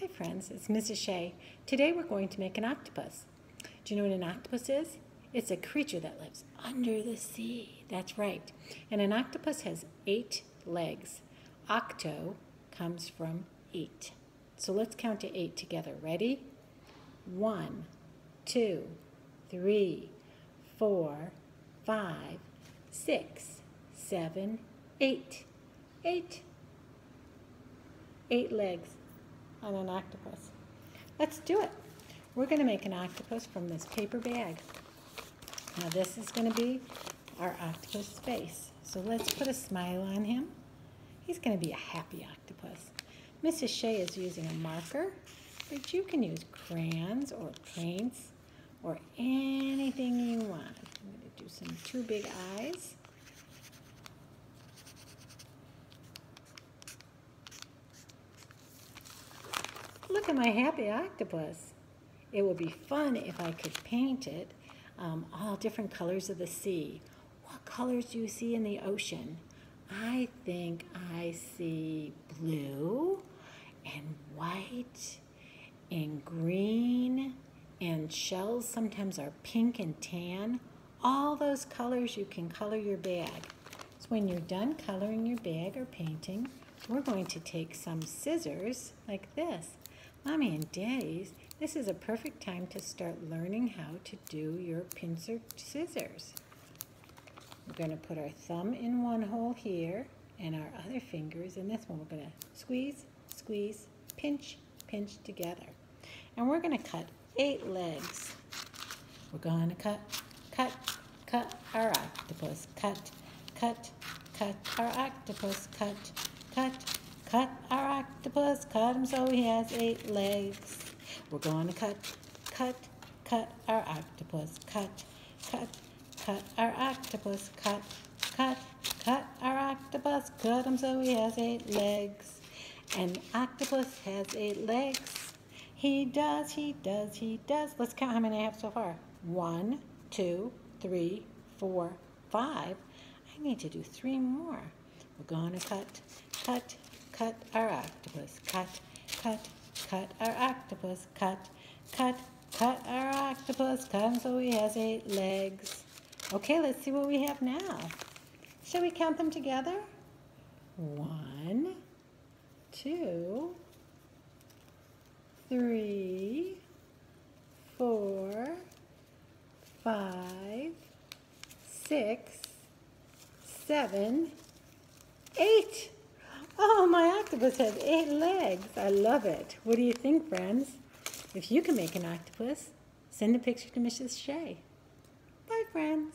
Hi friends, it's Mrs. Shea. Today we're going to make an octopus. Do you know what an octopus is? It's a creature that lives under the sea. That's right. And an octopus has eight legs. Octo comes from eight. So let's count to eight together. Ready? One, two, three, four, five, six, seven, eight. Eight. Eight legs on an octopus. Let's do it. We're going to make an octopus from this paper bag. Now this is going to be our octopus face. So let's put a smile on him. He's going to be a happy octopus. Mrs. Shea is using a marker, but you can use crayons or paints or anything you want. I'm going to do some two big eyes. At my happy octopus. It would be fun if I could paint it um, all different colors of the sea. What colors do you see in the ocean? I think I see blue and white and green and shells sometimes are pink and tan. All those colors you can color your bag. So when you're done coloring your bag or painting, we're going to take some scissors like this Mommy and Daddies, this is a perfect time to start learning how to do your pincer scissors. We're going to put our thumb in one hole here and our other fingers in this one. We're going to squeeze, squeeze, pinch, pinch together. And we're going to cut eight legs. We're going to cut, cut, cut our octopus. Cut, cut, cut our octopus. Cut, cut, Cut our octopus, cut him so he has eight legs. We're going to cut, cut, cut our octopus. Cut, cut, cut our octopus. Cut, cut, cut our octopus. Cut him so he has eight legs. An octopus has eight legs. He does, he does, he does. Let's count how many I have so far. One, two, three, four, five. I need to do three more. We're going to cut, cut, cut our octopus, cut, cut, cut our octopus, cut, cut, cut our octopus, cut so he has eight legs. Okay, let's see what we have now. Shall we count them together? One, two, three, four, five, six, seven, eight. Octopus has eight legs. I love it. What do you think, friends? If you can make an octopus, send a picture to Mrs. Shea. Bye, friends.